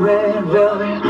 red velvet.